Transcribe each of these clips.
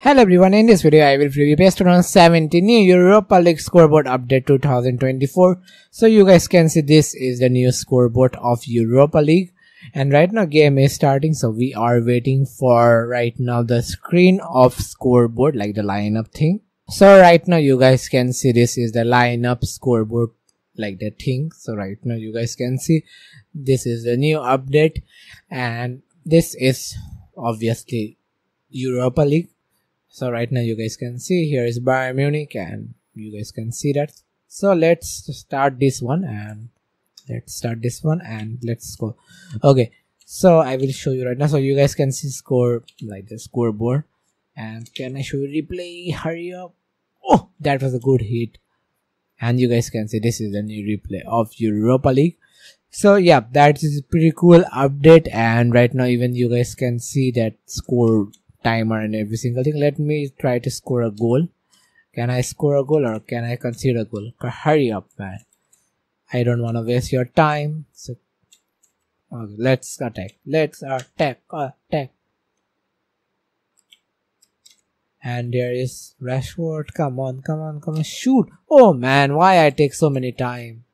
Hello everyone, in this video I will preview best on 70 new Europa League scoreboard update 2024. So you guys can see this is the new scoreboard of Europa League and right now game is starting so we are waiting for right now the screen of scoreboard like the lineup thing. So right now you guys can see this is the lineup scoreboard like the thing. So right now you guys can see this is the new update and this is obviously Europa League so right now you guys can see here is Bayern Munich and you guys can see that. So let's start this one and let's start this one and let's go okay so I will show you right now. So you guys can see score like the scoreboard. And can I show you replay? Hurry up. Oh that was a good hit. And you guys can see this is the new replay of Europa League. So yeah that is pretty cool update. And right now even you guys can see that score timer and every single thing let me try to score a goal. Can i score a goal or can i concede a goal? Hurry up man. I don't want to waste your time. So okay let's attack. Let's attack attack. And there is Rashford. Come on come on come on. Shoot. Oh man why I take so many time?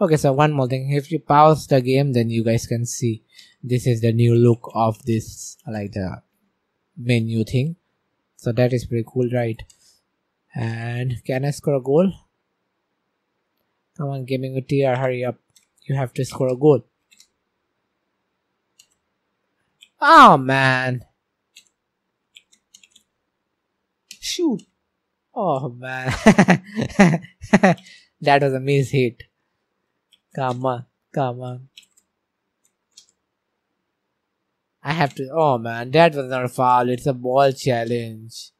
Okay so one more thing. If you pause the game then you guys can see. This is the new look of this like the menu thing so that is pretty cool right? And can i score a goal? Come on gaming tr hurry up. You have to score a goal. Oh man. Shoot. Oh man. That was a miss hit. Come on come on I have to. Oh man, that was not a foul. It's a ball challenge.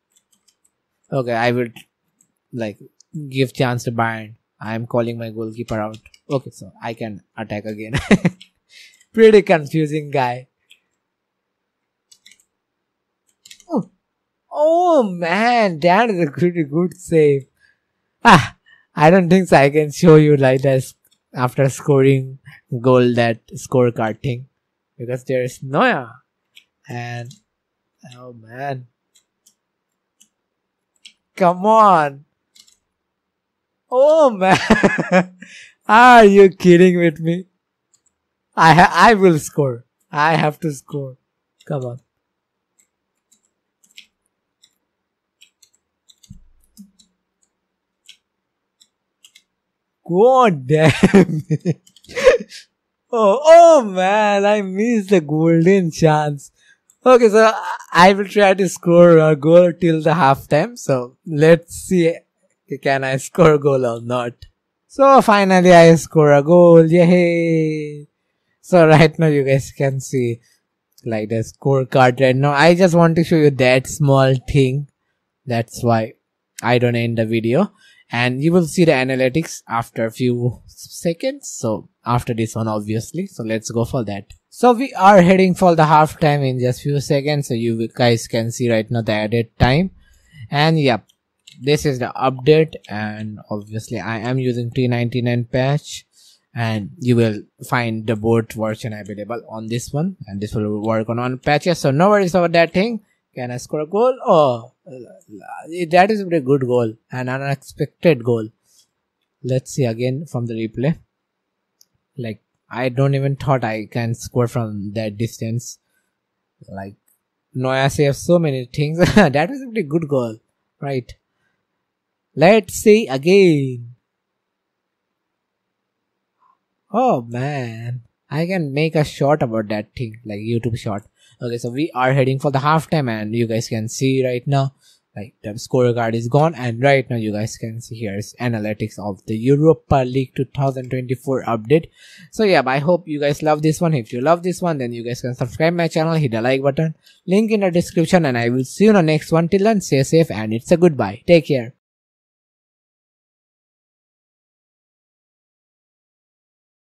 Okay, I will like give chance to Bayern. I am calling my goalkeeper out. Okay, so I can attack again. Pretty confusing guy. Oh, oh man, that is a pretty good save. Ah, I don't think so. I can show you like this after scoring goal that scorecard thing because there is Neuer, and oh man. Come on. Oh man. Are you kidding with me? I ha- I will score. I have to score. Come on. God damn. Oh, oh man, I missed the golden chance. Okay, so I will try to score a goal till the halftime. So let's see, can I score a goal or not? So finally I score a goal. Yay! So right now you guys can see like the scorecard right now. I just want to show you that small thing. That's why I don't end the video and you will see the analytics after a few seconds. So after this one obviously. So let's go for that. So we are heading for the halftime in just few seconds. So you guys can see right now the added time. And yep this is the update. And obviously i am using t99 patch. And you will find the boot version available on this one. And this will work on on patches so no worries about that thing can I score a goal? Oh, uh, that is a good goal, an unexpected goal. Let's see again from the replay. Like, I don't even thought I can score from that distance. Like, Neuer saves so many things. that is a pretty good goal, right? Let's see again. Oh man, I can make a shot about that thing, like YouTube shot okay so we are heading for the halftime and you guys can see right now like the scorecard is gone and right now you guys can see here is analytics of the europa league 2024 update. So yeah i hope you guys love this one. If you love this one then you guys can subscribe my channel hit the like button link in the description and i will see you in the next one. Till then stay safe and it's a goodbye. Take care